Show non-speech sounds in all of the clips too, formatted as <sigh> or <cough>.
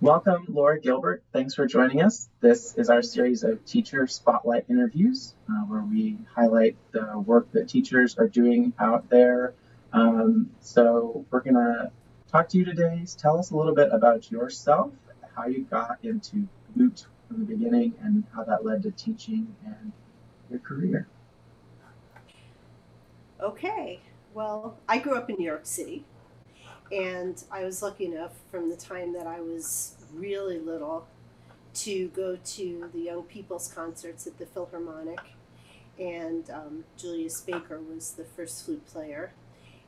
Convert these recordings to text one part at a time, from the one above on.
Welcome, Laura Gilbert. Thanks for joining us. This is our series of teacher spotlight interviews uh, where we highlight the work that teachers are doing out there. Um, so, we're going to talk to you today. Tell us a little bit about yourself, how you got into flute from the beginning, and how that led to teaching and your career. Okay, well, I grew up in New York City. And I was lucky enough from the time that I was really little to go to the young people's concerts at the Philharmonic. And um, Julius Baker was the first flute player.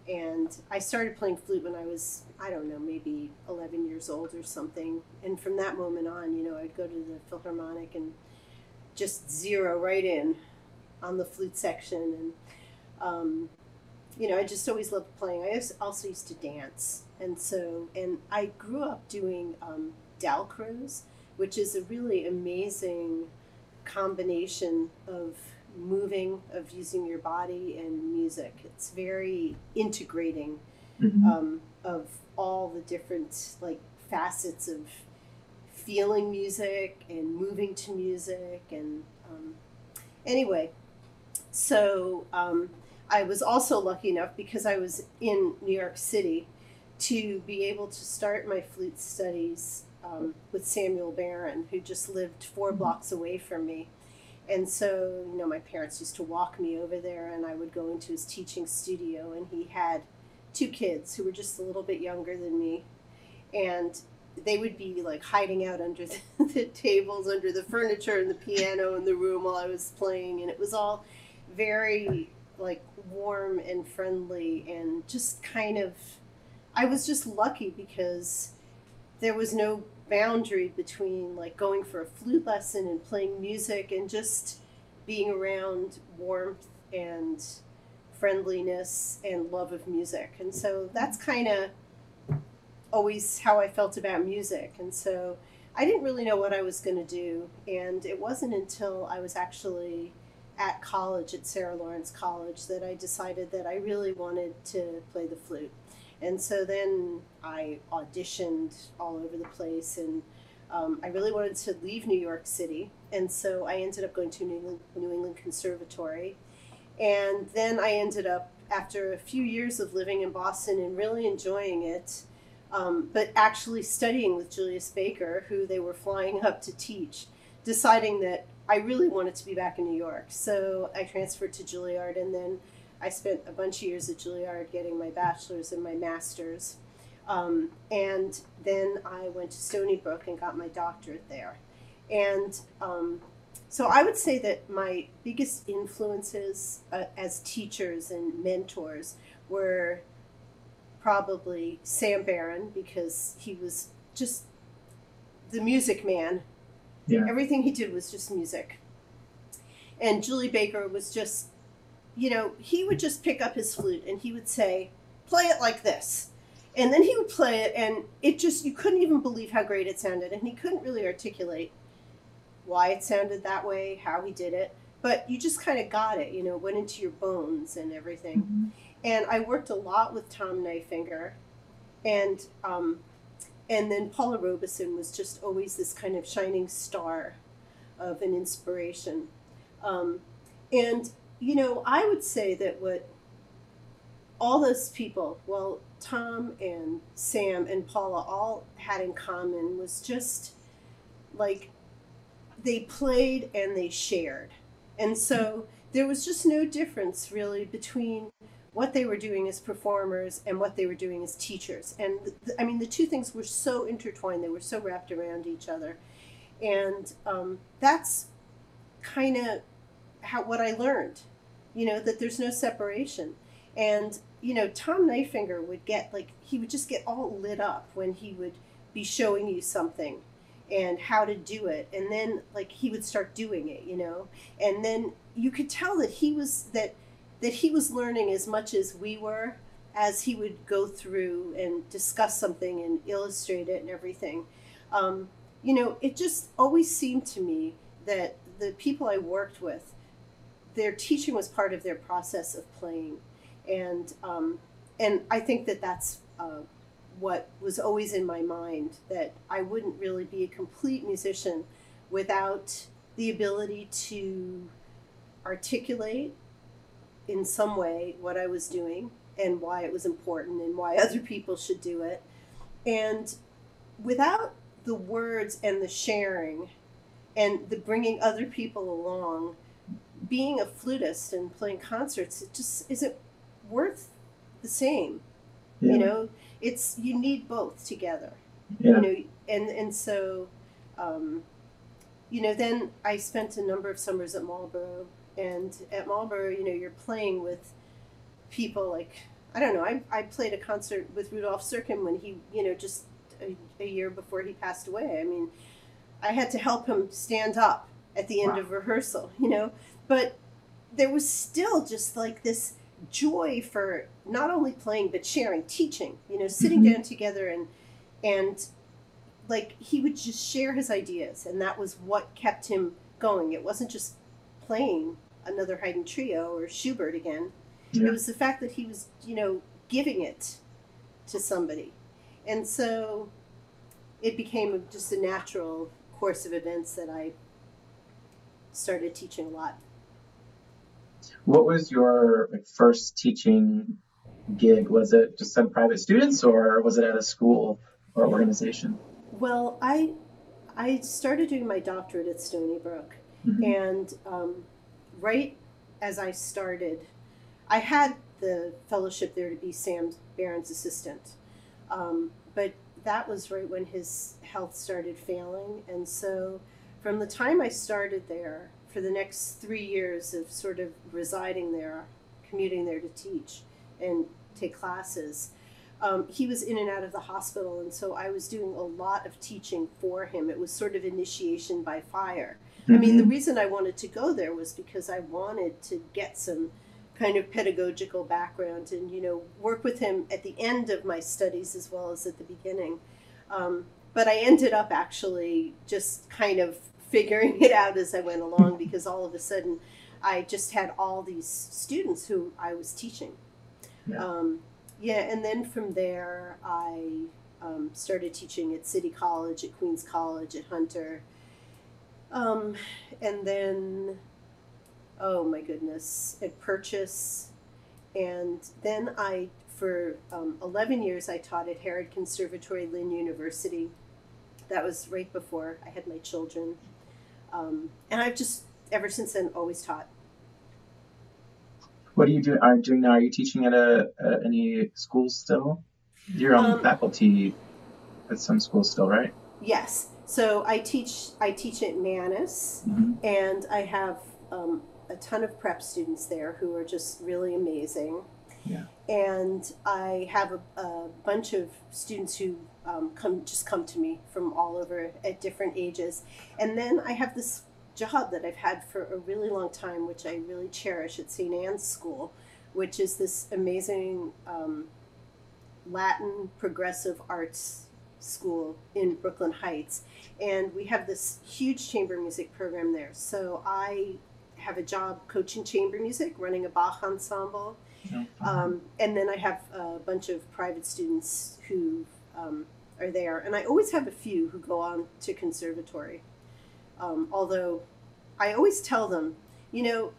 And I started playing flute when I was, I don't know, maybe 11 years old or something. And from that moment on, you know, I'd go to the Philharmonic and just zero right in on the flute section. And um, you know, I just always loved playing. I also used to dance, and so and I grew up doing um, Dalcroze, which is a really amazing combination of moving, of using your body and music. It's very integrating mm-hmm. um, of all the different like facets of feeling music and moving to music and um, anyway so um, I was also lucky enough because I was in New York City to be able to start my flute studies um, with Samuel Baron, who just lived 4 mm-hmm. blocks away from me. And so, you know, my parents used to walk me over there, and I would go into his teaching studio, and he had two kids who were just a little bit younger than me. And they would be like hiding out under <laughs> the, the tables, under the furniture, and the piano in the room while I was playing. And it was all very like warm and friendly and just kind of I was just lucky because there was no boundary between like going for a flute lesson and playing music and just being around warmth and friendliness and love of music. And so that's kind of always how I felt about music. And so I didn't really know what I was going to do. And it wasn't until I was actually at college at Sarah Lawrence College that I decided that I really wanted to play the flute. And so then I auditioned all over the place and um, I really wanted to leave New York City. And so I ended up going to New England, New England Conservatory. And then I ended up, after a few years of living in Boston and really enjoying it, um, but actually studying with Julius Baker, who they were flying up to teach, deciding that I really wanted to be back in New York. So I transferred to Juilliard, and then I spent a bunch of years at Juilliard getting my bachelor's and my master's. Um, and then I went to Stony Brook and got my doctorate there. And um, so I would say that my biggest influences uh, as teachers and mentors were probably Sam Baron because he was just the music man yeah. Everything he did was just music. And Julie Baker was just, you know, he would just pick up his flute and he would say, play it like this. And then he would play it, and it just, you couldn't even believe how great it sounded. And he couldn't really articulate why it sounded that way, how he did it. But you just kind of got it, you know, it went into your bones and everything. Mm-hmm. And I worked a lot with Tom Nyfenger. And um, and then Paula Robison was just always this kind of shining star of an inspiration. Um, and, you know, I would say that what all those people, well, Tom and Sam and Paula all had in common was just like they played and they shared. And so there was just no difference really between what they were doing as performers and what they were doing as teachers. And the, I mean, the two things were so intertwined, they were so wrapped around each other. And um, that's kind of how what I learned, you know, that there's no separation. And, you know, Tom Nyfenger would get like, he would just get all lit up when he would be showing you something and how to do it and then like he would start doing it you know and then you could tell that he was that that he was learning as much as we were as he would go through and discuss something and illustrate it and everything. Um, you know, it just always seemed to me that the people I worked with, their teaching was part of their process of playing, and um, and I think that that's uh, what was always in my mind that I wouldn't really be a complete musician without the ability to articulate in some way what I was doing and why it was important and why <laughs> other people should do it. And without the words and the sharing and the bringing other people along, being a flutist and playing concerts, it just isn't worth the same. Yeah. You know, it's you need both together. Yeah. You know, and and so, um, you know, then I spent a number of summers at Marlboro, and at Marlboro, you know, you're playing with people like I don't know. I I played a concert with Rudolf Serkin when he, you know, just a, a year before he passed away. I mean, I had to help him stand up at the end wow. of rehearsal, you know, but there was still just like this joy for not only playing but sharing, teaching. You know, sitting mm-hmm. down together and and like he would just share his ideas, and that was what kept him going. It wasn't just playing another Haydn trio or Schubert again. Yeah. It was the fact that he was, you know, giving it to somebody, and so it became just a natural course of events that I started teaching a lot. What was your like, first teaching gig? Was it just some private students, or was it at a school or organization? Well, I I started doing my doctorate at Stony Brook, mm-hmm. and um, right as I started, I had the fellowship there to be Sam Baron's assistant, um, but that was right when his health started failing, and so from the time I started there for the next three years of sort of residing there, commuting there to teach and take classes. Um, he was in and out of the hospital, and so I was doing a lot of teaching for him. It was sort of initiation by fire. Mm-hmm. I mean, the mm-hmm. reason I wanted to go there was because I wanted to get some kind of pedagogical background and, you know, work with him at the end of my studies as well as at the beginning. Um, but I ended up actually just kind of figuring it out as I went along because all of a sudden I just had all these students who I was teaching. Yeah, um, yeah and then from there I um, started teaching at City College, at Queens College, at Hunter. Um, and then, oh my goodness, at Purchase. And then I, for um, 11 years, I taught at Harid Conservatory, Lynn University. That was right before I had my children. Um, and I've just ever since then always taught. What are you doing? Are you doing now? Are you teaching at a, a any schools still? You're on um, faculty at some schools still, right? Yes. So I teach. I teach at Mannes, mm-hmm. and I have um, a ton of prep students there who are just really amazing. Yeah. And I have a, a bunch of students who um, come just come to me from all over at different ages. And then I have this job that I've had for a really long time, which I really cherish at St. Ann's School, which is this amazing um, Latin progressive arts school in Brooklyn Heights. And we have this huge chamber music program there. So I have a job coaching chamber music, running a Bach ensemble. Um, and then I have a bunch of private students who um, are there, and I always have a few who go on to conservatory. Um, although I always tell them, you know,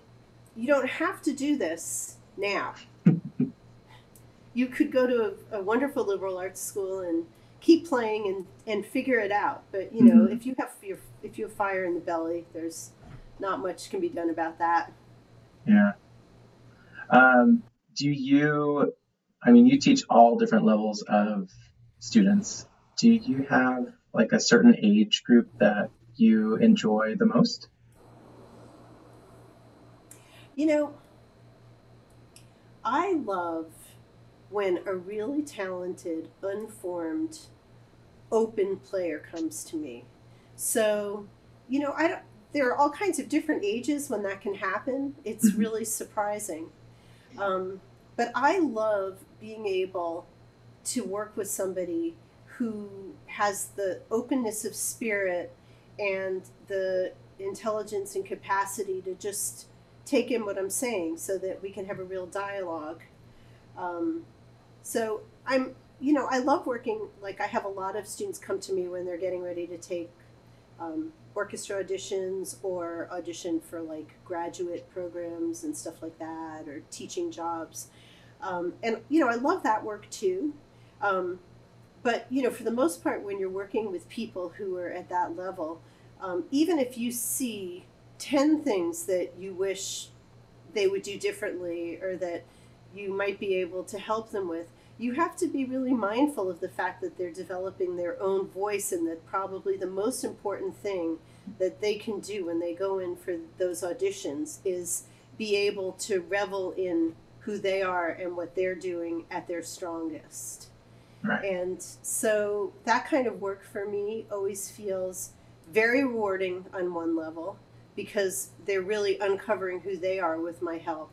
you don't have to do this now. <laughs> you could go to a, a, wonderful liberal arts school and keep playing and, and figure it out. But you know, mm-hmm. if you have your, if you have fire in the belly, there's not much can be done about that. Yeah. Um, do you? I mean, you teach all different levels of students do you have like a certain age group that you enjoy the most? You know, I love when a really talented, unformed, open player comes to me. So, you know, I don't, there are all kinds of different ages when that can happen. It's mm-hmm. really surprising. Um, but I love being able to work with somebody who has the openness of spirit and the intelligence and capacity to just take in what I'm saying so that we can have a real dialogue. Um, so I'm you know, I love working. Like I have a lot of students come to me when they're getting ready to take um, orchestra auditions or audition for like graduate programs and stuff like that, or teaching jobs. Um, and you know, I love that work too. But you know, for the most part, when you're working with people who are at that level, um, even if you see ten things that you wish they would do differently or that you might be able to help them with, you have to be really mindful of the fact that they're developing their own voice and that probably the most important thing that they can do when they go in for those auditions is be able to revel in who they are and what they're doing at their strongest. Right. And so that kind of work for me always feels very rewarding on one level because they're really uncovering who they are with my help.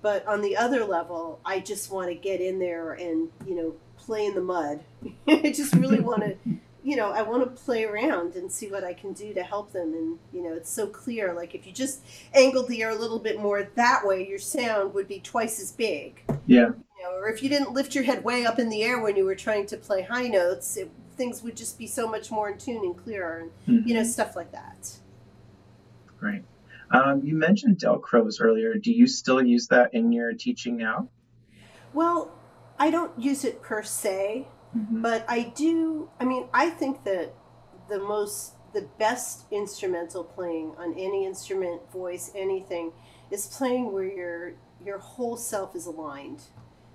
But on the other level, I just want to get in there and, you know, play in the mud. <laughs> I just really <laughs> want to, you know, I want to play around and see what I can do to help them. And, you know, it's so clear. Like if you just angled the air a little bit more that way, your sound would be twice as big. Yeah. You know, or if you didn't lift your head way up in the air when you were trying to play high notes, it, things would just be so much more in tune and clearer and, Mhm. you know, stuff like that. Great. Um, you mentioned Dalcroze earlier. Do you still use that in your teaching now? Well, I don't use it per se, Mhm. but I do. I mean, I think that the most, the best instrumental playing on any instrument, voice, anything, is playing where your your whole self is aligned.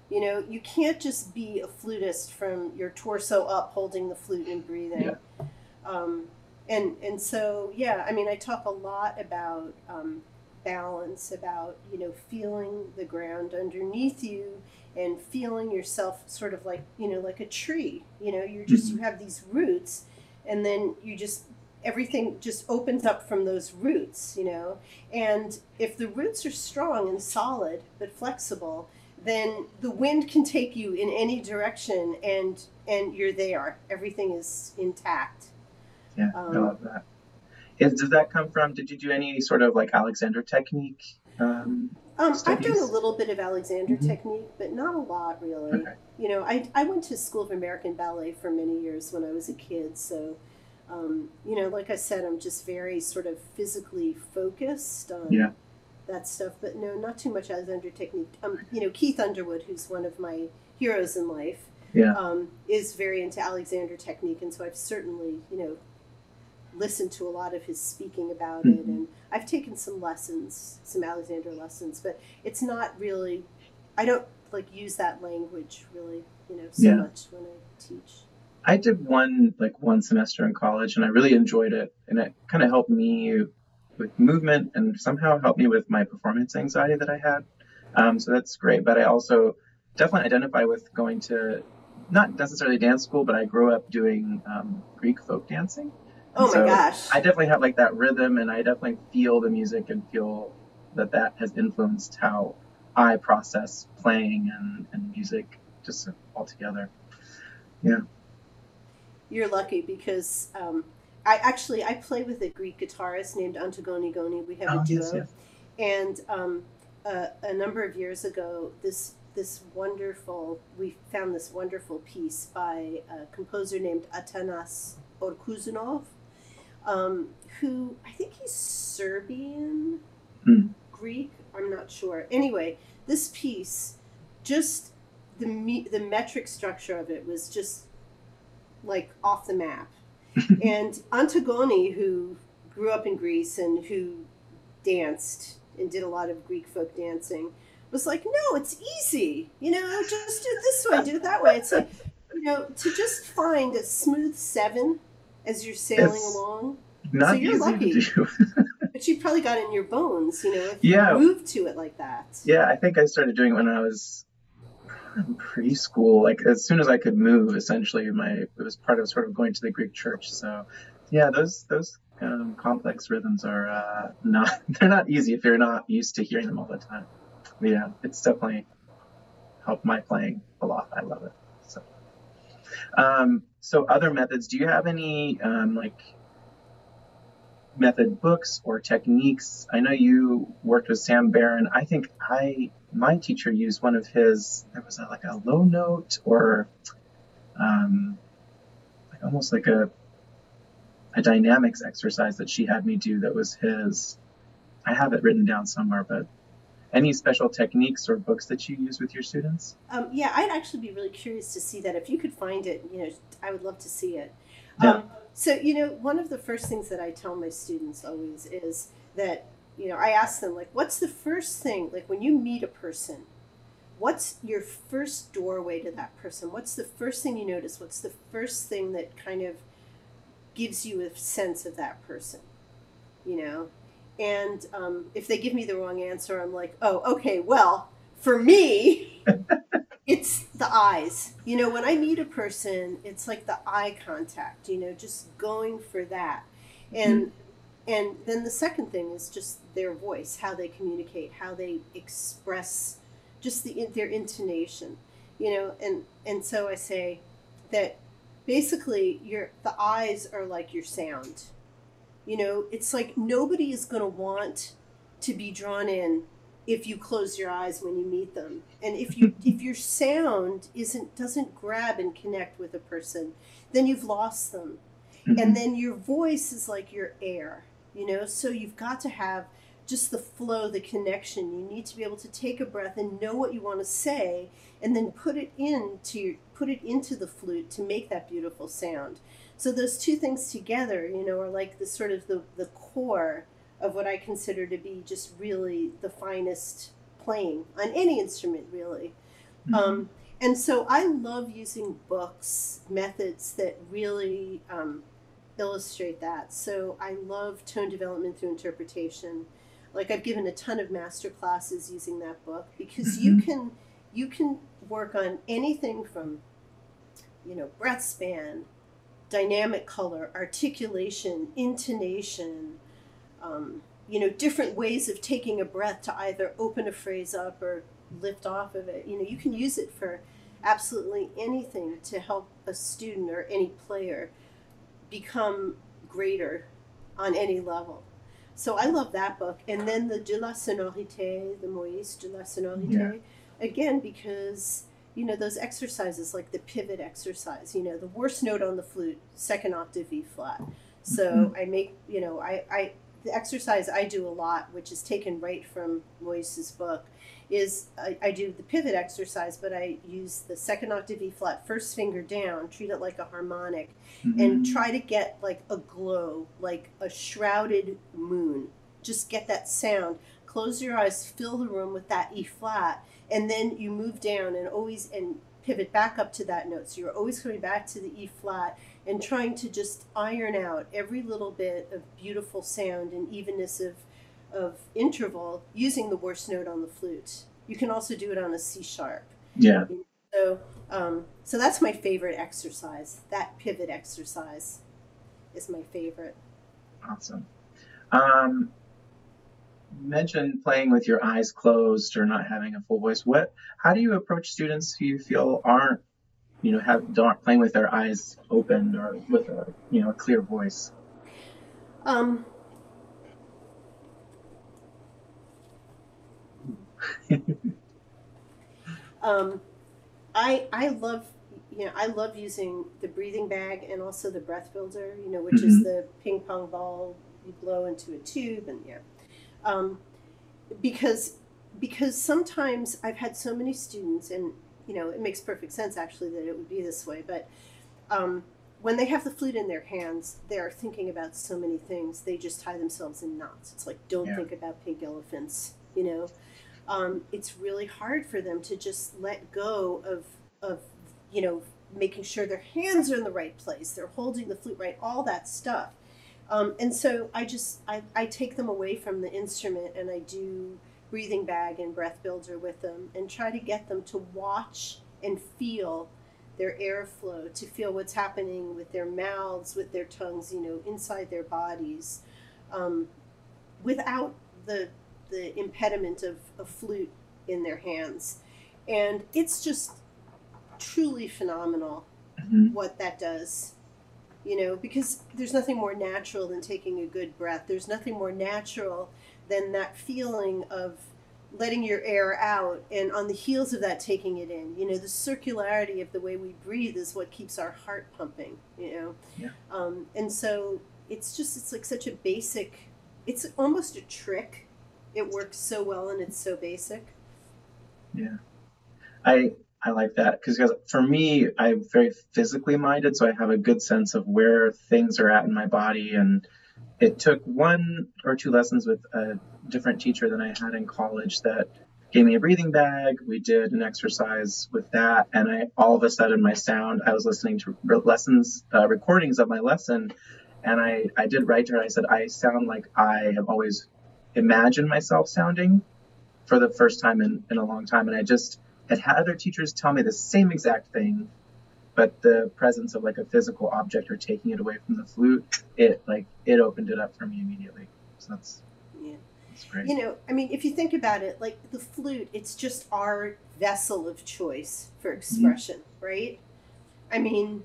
You know, you can't just be a flutist from your torso up, holding the flute and breathing. Yeah. Um, and and so yeah, I mean, I talk a lot about um, balance, about you know feeling the ground underneath you and feeling yourself sort of like you know like a tree. You know, you're just you have these roots, and then you just everything just opens up from those roots. You know, and if the roots are strong and solid but flexible, then the wind can take you in any direction, and and you're there. Everything is intact. Yeah, I Um, love that. Is, does that come from? Did you do any sort of like Alexander technique? Um, Um, I've done a little bit of Alexander Mhm. technique, but not a lot really. Okay. You know, I, I went to School of American Ballet for many years when I was a kid, so um, you know, like I said, I'm just very sort of physically focused on Yeah. That stuff. But no, not too much Alexander technique. Um, you know, Keith Underwood, who's one of my heroes in life, Yeah. um, is very into Alexander technique, and so I've certainly, you know, listened to a lot of his speaking about it, Mhm. and I've taken some lessons, some Alexander lessons, but it's not really. I don't like use that language really, you know, so Yeah. much when I teach. I did one like one semester in college, and I really enjoyed it, and it kind of helped me with movement, and somehow helped me with my performance anxiety that I had. Um, so that's great. But I also definitely identify with going to not necessarily dance school, but I grew up doing um, Greek folk dancing. Oh my So gosh! I definitely have like that rhythm, and I definitely feel the music and feel that that has influenced how I process playing and, and music just altogether. Yeah. You're lucky because um, I actually I play with a Greek guitarist named Antigoni Goni. We have Oh, a duo. yes, yes. And um, uh, a number of years ago, this this wonderful we found this wonderful piece by a composer named Atanas Ourkouzounov, um, who I think he's Serbian, Hmm. Greek. I'm not sure. Anyway, this piece, just the me- the metric structure of it was just like off the map. <laughs> and Antigoni, who grew up in Greece and who danced and did a lot of Greek folk dancing, was like, no, it's easy. You know, just do it this way, do it that way. It's like, you know, to just find a smooth seven as you're sailing It's- along. Not So you're easy lucky. to do. <laughs> But you probably got it in your bones, you know, if Yeah. you move to it like that. yeah, I think I started doing it when I was preschool. Like as soon as I could move, essentially, my it was part of sort of going to the Greek church. So, yeah, those those um, complex rhythms are uh, not <laughs> they're not easy if you're not used to hearing them all the time. But yeah, it's definitely helped my playing a lot. I love it. So, um, so other methods. Do you have any um, like method books or techniques? I know you worked with Sam Baron. I think I my teacher used one of his. There was a, like a low note or um, like almost like a a dynamics exercise that she had me do that was his. I have it written down somewhere, but any special techniques or books that you use with your students? Um, yeah, I'd actually be really curious to see that. If you could find it, you know, I would love to see it. Yeah. Um, so, you know, one of the first things that I tell my students always is that, you know, I ask them, like, what's the first thing, like, when you meet a person, what's your first doorway to that person? What's the first thing you notice? What's the first thing that kind of gives you a sense of that person? You know? And um, if they give me the wrong answer, I'm like, oh, okay, well, for me, <laughs> it's the eyes. You know, when I meet a person, it's like the eye contact, you know, just going for that. And and then the second thing is just their voice, how they communicate, how they express just the their intonation. You know, and and so I say that basically your the eyes are like your sound. You know, it's like nobody is going to want to be drawn in if you close your eyes when you meet them. And if you <laughs> if your sound isn't doesn't grab and connect with a person then you've lost them. Mhm. and then your voice is like your air you know? So you've got to have just the flow the connection. You need to be able to take a breath and know what you want to say and then put it into your, put it into the flute to make that beautiful sound so those two things together you know are like the sort of the, the core of what i consider to be just really the finest playing on any instrument really Mhm. um, and so I love using books, methods that really um, illustrate that. So I love tone development through interpretation. Like I've given a ton of master classes using that book because you Mhm. can you can work on anything from you know breath span, dynamic color, articulation, intonation, um, you know, different ways of taking a breath to either open a phrase up or lift off of it. You know, you can use it for absolutely anything to help a student or any player become greater on any level. So I love that book. And then the De la Sonorité, the Moyse de la Sonorité, again, because, you know, those exercises like the pivot exercise, you know, the worst note on the flute, second octave E flat. So I make, you know, I, I, the exercise I do a lot, which is taken right from Moyse's book, is I, I do the pivot exercise, but I use the second octave E flat, first finger down, treat it like a harmonic, and Mhm. try to get like a glow, like a shrouded moon. Just get that sound. Close your eyes, fill the room with that E flat, and then you move down and always and pivot back up to that note. So you're always coming back to the E flat and trying to just iron out every little bit of beautiful sound and evenness of of interval using the worst note on the flute. You can also do it on a C sharp. yeah. So, um, so that's my favorite exercise. That pivot exercise is my favorite. Awesome. Um, mentioned playing with your eyes closed or not having a full voice. What? How do you approach students who you feel aren't, you know, have aren't playing with their eyes open or with a you know a clear voice? Um, <laughs> um, I I love you know I love using the breathing bag and also the breath builder. You know, which is Mhm. the ping pong ball you blow into a tube and yeah, um, because because sometimes I've had so many students and you know it makes perfect sense actually that it would be this way, but um, when they have the flute in their hands, they're thinking about so many things. They just tie themselves in knots. It's like, don't Yeah. think about pink elephants, you know? Um, it's really hard for them to just let go of, of, you know, making sure their hands are in the right place. They're holding the flute right, all that stuff. Um, and so I just, I, I take them away from the instrument and I do breathing bag and breath builder with them and try to get them to watch and feel their airflow, to feel what's happening with their mouths, with their tongues, you know, inside their bodies, um, without the the impediment of a flute in their hands. And it's just truly phenomenal Mhm. what that does. You know, because there's nothing more natural than taking a good breath. There's nothing more natural than that feeling of letting your air out and on the heels of that taking it in. You know the circularity of the way we breathe is what keeps our heart pumping you know? Yeah. um, and so it's just it's like such a basic it's almost a trick. It works so well and it's so basic. Yeah. I I like that because for me, I'm very physically minded, so I have a good sense of where things are at in my body. And it took one or two lessons with a different teacher than I had in college that gave me a breathing bag. We did an exercise with that, and I all of a sudden my sound. I was listening to lessons, uh, recordings of my lesson, and I I did write to her. I said I sound like I have always imagined myself sounding for the first time in, in a long time, and I just had had other teachers tell me the same exact thing, but the presence of like a physical object or taking it away from the flute, it like it opened it up for me immediately. So that's yeah that's great. you know i mean if you think about it like the flute it's just our vessel of choice for mm-hmm. expression right i mean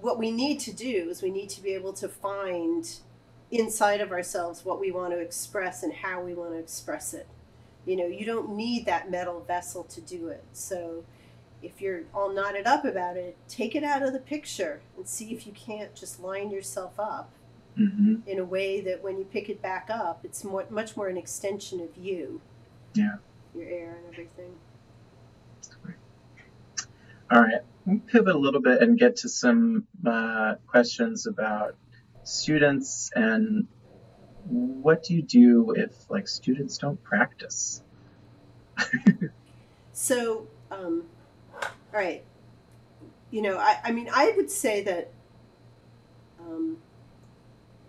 what we need to do is we need to be able to find inside of ourselves what we want to express and how we want to express it you know you don't need that metal vessel to do it so if you're all knotted up about it take it out of the picture and see if you can't just line yourself up hmm in a way that when you pick it back up, it's more, much more an extension of you. Yeah. Your air and everything. All right, we'll pivot a little bit and get to some uh, questions about students and what do you do if like students don't practice? So, um, all right. You know, I, I mean, I would say that um,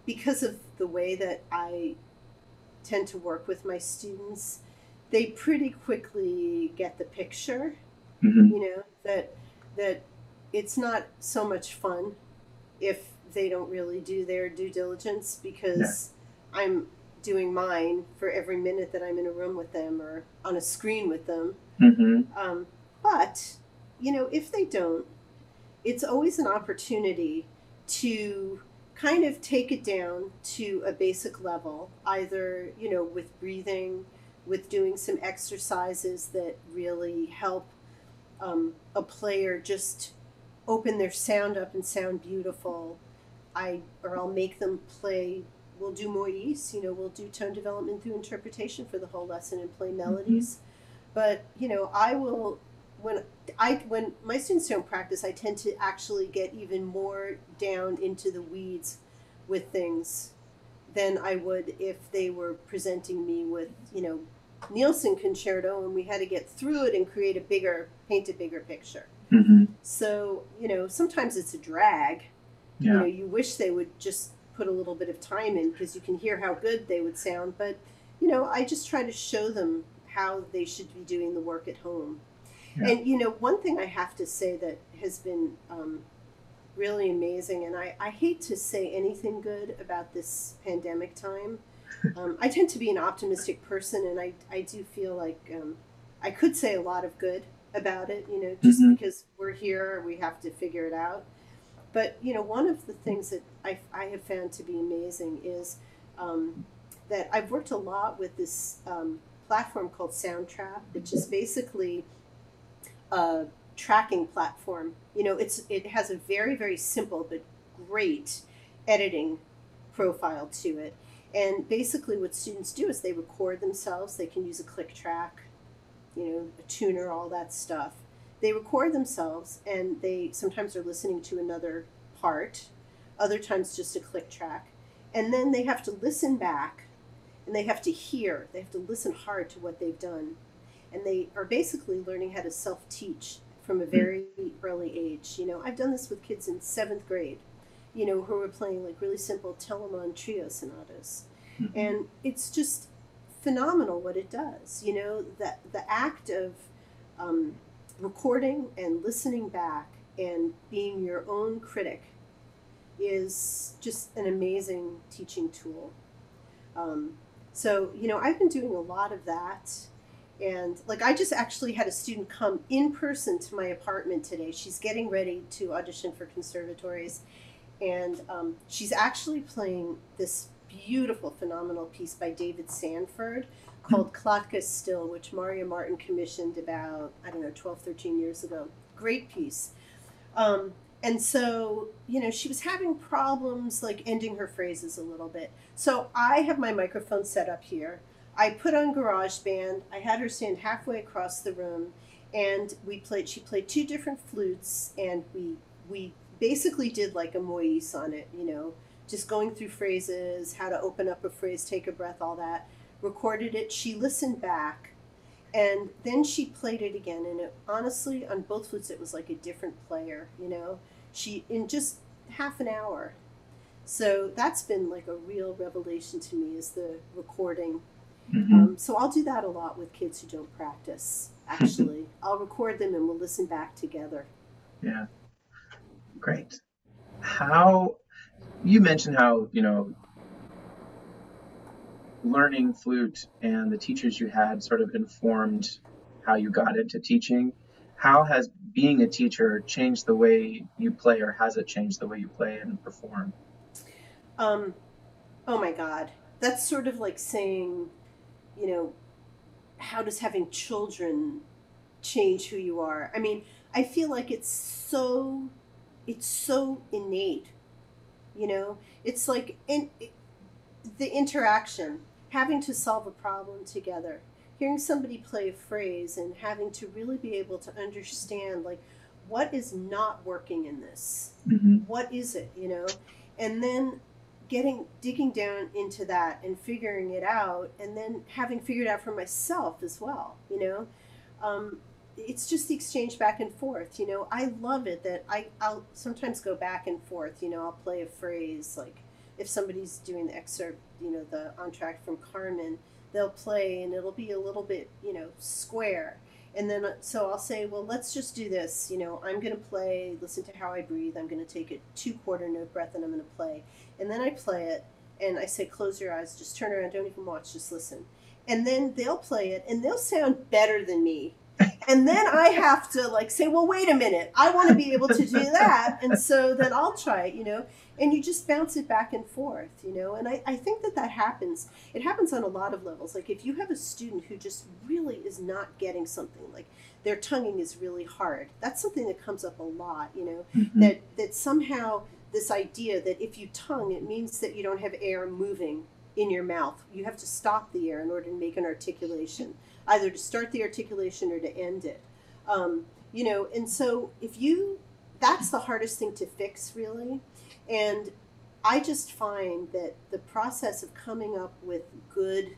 because of the way that I tend to work with my students, they pretty quickly get the picture. hmm you know that that it's not so much fun if they don't really do their due diligence because I'm doing mine for every minute that I'm in a room with them or on a screen with them. hmm Um, but you know, if they don't, it's always an opportunity to kind of take it down to a basic level, either you know with breathing, with doing some exercises that really help um, a player just open their sound up and sound beautiful. I or I'll make them play. We'll do Moyse, you know, we'll do tone development through interpretation for the whole lesson and play melodies. But you know, I will when I when my students don't practice, I tend to actually get even more down into the weeds with things than I would if they were presenting me with you know Nielsen concerto and we had to get through it and create a bigger paint a bigger picture. hmm So you know sometimes it's a drag. You Yeah. know you wish they would just put a little bit of time in because you can hear how good they would sound, but you know I just try to show them how they should be doing the work at home. Yeah. And you know, one thing I have to say that has been um, really amazing, and I, I hate to say anything good about this pandemic time. <laughs> Um, I tend to be an optimistic person, and I, I do feel like um, I could say a lot of good about it, you know, just Mhm. because we're here, we have to figure it out. But, you know, one of the things that I, I have found to be amazing is um, that I've worked a lot with this um, platform called Soundtrap, which is basically a tracking platform. You know, it's it has a very very simple but great editing profile to it. And basically, what students do is they record themselves. They can use a click track, you know, a tuner, all that stuff. They record themselves, and they sometimes are listening to another part, other times just a click track, and then they have to listen back, and they have to hear. They have to listen hard to what they've done, and they are basically learning how to self-teach from a very early age. You know, I've done this with kids in seventh grade you know, who were playing like really simple Telemann trio sonatas. Mhm. And it's just phenomenal what it does. You know, that the act of um, recording and listening back and being your own critic is just an amazing teaching tool. Um, so, you know, I've been doing a lot of that. And like, I just actually had a student come in person to my apartment today. She's getting ready to audition for conservatories and um, she's actually playing this beautiful, phenomenal piece by David Sanford called Klatka Still, which Marya Martin commissioned about, I don't know, 12, 13 years ago. Great piece. Um, and so, you know, she was having problems like ending her phrases a little bit. So I have my microphone set up here. I put on GarageBand. I had her stand halfway across the room, and we played. She played two different flutes, and we we basically did like a Moyse on it. You know, just going through phrases, how to open up a phrase, take a breath, all that. Recorded it. She listened back, and then she played it again. And it, honestly, on both flutes, it was like a different player. You know, she in just half an hour. So that's been like a real revelation to me is the recording Mm-hmm. Um, so I'll do that a lot with kids who don't practice. Actually, <laughs> I'll record them and we'll listen back together. Yeah, great. How you mentioned how you know learning flute and the teachers you had sort of informed how you got into teaching. How has being a teacher changed the way you play, or has it changed the way you play and perform? Um, oh my God, that's sort of like saying you know, how does having children change who you are? I mean, I feel like it's so it's so innate. You know, it's like in the interaction, having to solve a problem together, hearing somebody play a phrase and having to really be able to understand like what is not working in this? Mm-hmm. What is it, you know? And then getting digging down into that and figuring it out and then having figured out for myself as well you know um, it's just the exchange back and forth you know i love it that I, i'll sometimes go back and forth you know i'll play a phrase like if somebody's doing the excerpt you know the entr'acte from carmen they'll play and it'll be a little bit you know square and then uh, so I'll say, well, let's just do this. You know, I'm going to play. Listen to how I breathe. I'm going to take a two quarter note breath, and I'm going to play. And then I play it, and I say, close your eyes, just turn around, don't even watch, just listen. And then they'll play it, and they'll sound better than me. And then I have to like say, well, wait a minute, I want to be able to do <laughs> that, and so then I'll try it. You know, and you just bounce it back and forth, you know. And I, I think that that happens. It happens on a lot of levels. Like if you have a student who just really is not getting something, like their tonguing is really hard. That's something that comes up a lot, you know. Mm-hmm. That that somehow this idea that if you tongue, it means that you don't have air moving in your mouth. You have to stop the air in order to make an articulation, either to start the articulation or to end it. Um, you know, and so if you, that's the hardest thing to fix, really and I just find that the process of coming up with good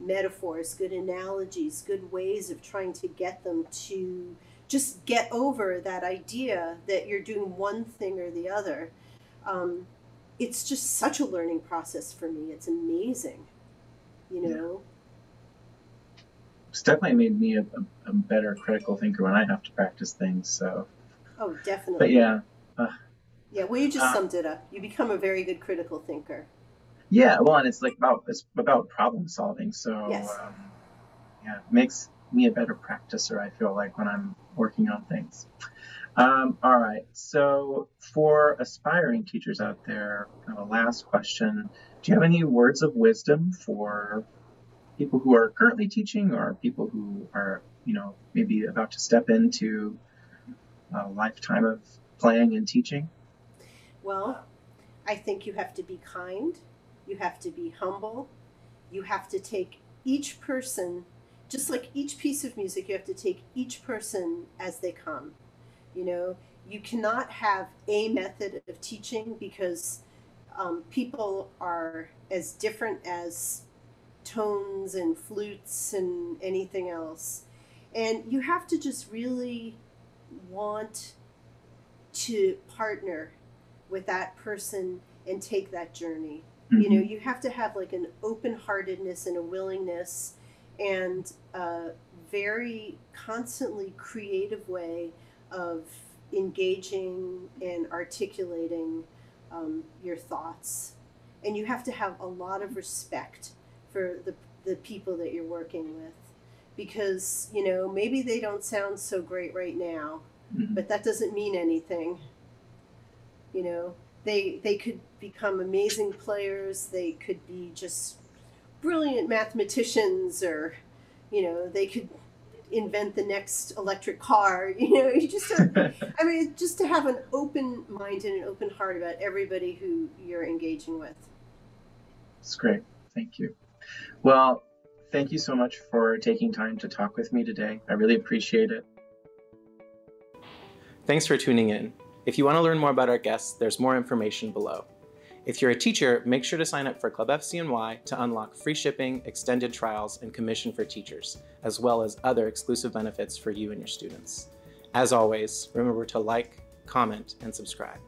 metaphors, good analogies, good ways of trying to get them to just get over that idea that you're doing one thing or the other. Um, it's just such a learning process for me. It's amazing, you know. Yeah. It's definitely made me a, a, a, better critical thinker when I have to practice things. So. Oh, definitely. But yeah, uh, yeah, well, you just uh, summed it up. You become a very good critical thinker. Yeah, well, and it's like about it's about problem solving. So yes. um, yeah, it makes me a better practicer. I feel like when I'm working on things. Um, all right, so for aspiring teachers out there, kind of a last question: Do you have any words of wisdom for people who are currently teaching, or people who are, you know, maybe about to step into a lifetime of playing and teaching? Well, I think you have to be kind, you have to be humble, you have to take each person, just like each piece of music, you have to take each person as they come. You know, you cannot have a method of teaching because um, people are as different as tones and flutes and anything else. And you have to just really want to partner with that person and take that journey. Mm-hmm. You know, you have to have like an open heartedness and a willingness and a very constantly creative way of engaging and articulating um, your thoughts. And you have to have a lot of respect for the, the people that you're working with because, you know, maybe they don't sound so great right now, mm-hmm. but that doesn't mean anything you know, they they could become amazing players. They could be just brilliant mathematicians or, you know, they could invent the next electric car. <laughs> You know, you just are, I mean, just to have an open mind and an open heart about everybody who you're engaging with. It's great. Thank you. Well, thank you so much for taking time to talk with me today. I really appreciate it. Thanks for tuning in. If you want to learn more about our guests, there's more information below. If you're a teacher, make sure to sign up for Club FCNY to unlock free shipping, extended trials, and commission for teachers, as well as other exclusive benefits for you and your students. As always, remember to like, comment, and subscribe.